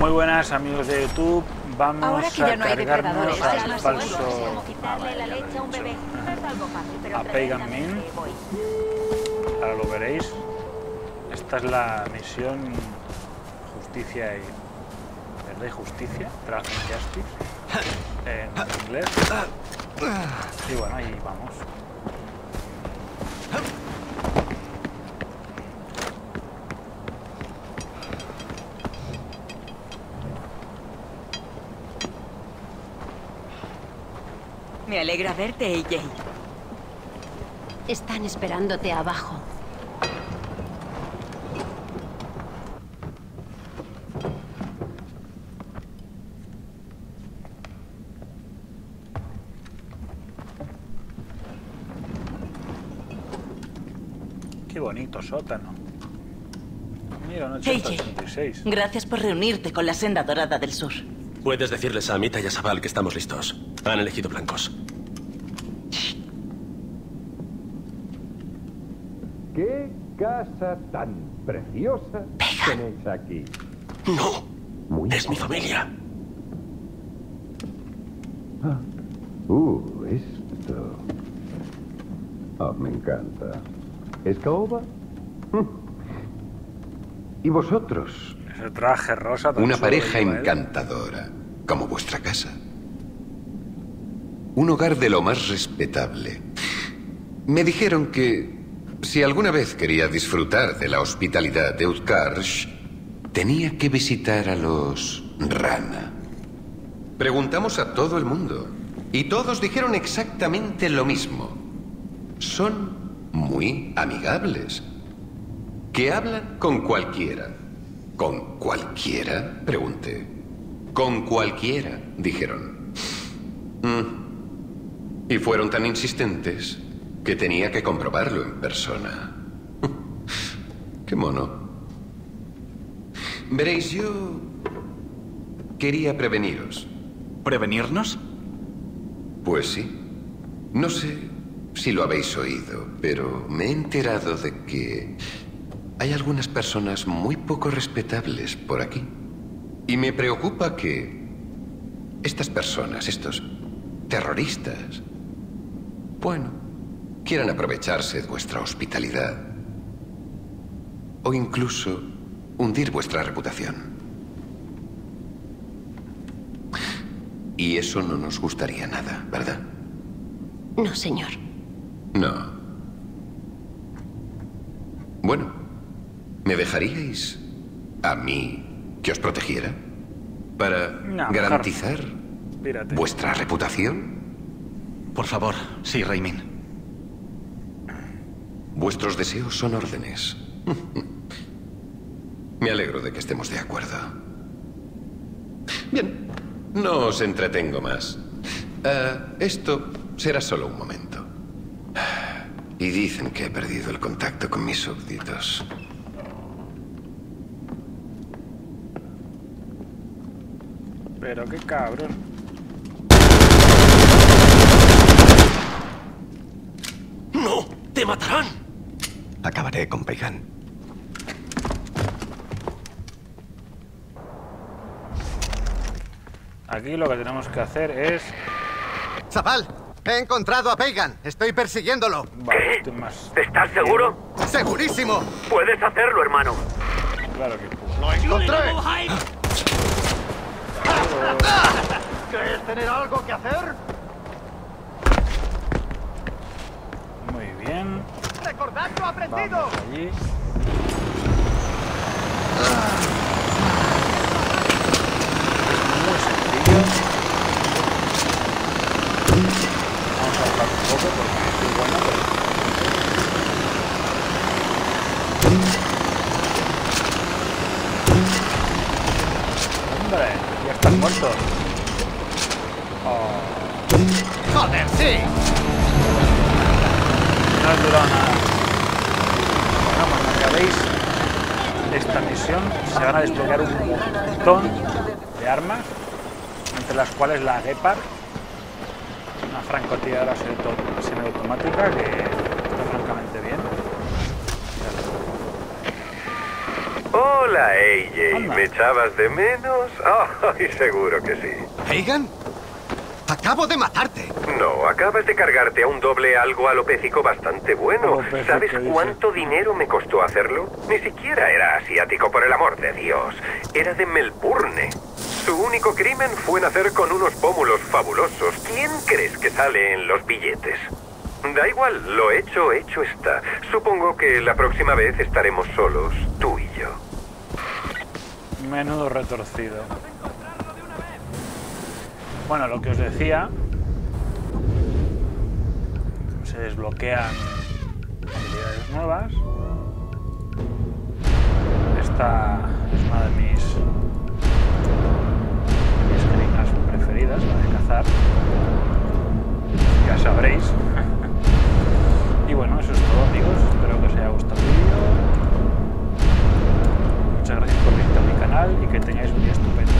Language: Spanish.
Muy buenas amigos de YouTube. Vamos Ahora que ya no a hay cargarnos al es más falso ah, vale, la leche a un bebé. A Pagan Min. Ahora lo veréis. Esta es la misión Justicia y Verdad y Justicia, Truth and Justice, en inglés. Y bueno, ahí vamos. Me alegra verte, AJ. Están esperándote abajo. Qué bonito sótano. Mira, un 886. Gracias por reunirte con la Senda Dorada del Sur. Puedes decirles a Amita y a Sabal que estamos listos. Han elegido blancos. ¿Qué casa tan preciosa tenéis aquí? ¡No! Muy Es mi familia. Uh, esto. Ah, me encanta. ¿Es caoba? Mm. ¿Y vosotros? Ese traje rosa. Una pareja encantadora, como vuestra casa. Un hogar de lo más respetable. Me dijeron que si alguna vez quería disfrutar de la hospitalidad de Utkarsh, tenía que visitar a los Rana. Preguntamos a todo el mundo y todos dijeron exactamente lo mismo. Son muy amigables. Que hablan con cualquiera. ¿Con cualquiera? Pregunté. Con cualquiera, dijeron. Mm. Y fueron tan insistentes que tenía que comprobarlo en persona. Qué mono. Veréis, yo quería preveniros. ¿Prevenirnos? Pues sí. No sé si lo habéis oído, pero me he enterado de que hay algunas personas muy poco respetables por aquí. Y me preocupa que estas personas, estos terroristas, bueno, quieran aprovecharse de vuestra hospitalidad o incluso hundir vuestra reputación. Y eso no nos gustaría nada, ¿verdad? No, señor. No. Bueno, ¿me dejaríais a mí que os protegiera? Para No, garantizar vuestra reputación. Por favor, sí, Raimin. Vuestros deseos son órdenes. Me alegro de que estemos de acuerdo. Bien, no os entretengo más. Ah, esto será solo un momento. Y dicen que he perdido el contacto con mis súbditos. Pero qué cabrón. ¡No! ¡Te matarán! Acabaré con Pagan. Aquí lo que tenemos que hacer es. Zabal, he encontrado a Pagan. Estoy persiguiéndolo. Vale, estoy más. ¿Estás seguro? ¡Segurísimo! Puedes hacerlo, hermano. Claro que puedo. ¡Lo encontré! ¿Crees tener algo que hacer? Muy bien. ¡Recordad lo aprendido! Vamos allí. Es muy sencillo. Vamos a hablar un poco porque estoy bueno, pero... ¡Hombre! ¡Ya están muertos! Oh, ¡Joder, sí! No ha durado nada. Bueno, cuando acabéis esta misión se van a desbloquear un montón de armas, entre las cuales la Gepard, una francotiradora semi- semiautomática que está francamente bien. Hola, AJ. Anda. ¿Me echabas de menos? Ay, seguro que sí. ¿Pagan? Acabo de matarte. No, acabas de cargarte a un doble algo alopécico bastante bueno. Alopécico, ¿Sabes dice. cuánto dinero me costó hacerlo? Ni siquiera era asiático, por el amor de Dios. Era de Melbourne. Su único crimen fue nacer con unos pómulos fabulosos. ¿Quién crees que sale en los billetes? Da igual, lo hecho, hecho está. Supongo que la próxima vez estaremos solos, tú y yo. Menudo retorcido. Bueno, lo que os decía. Se desbloquean habilidades nuevas. Esta es una de mis, mis preferidas, la de cazar. Ya sabréis. y bueno, eso es todo amigos. Espero que os haya gustado el vídeo. Muchas gracias por visitar mi canal y que tengáis un día estupendo.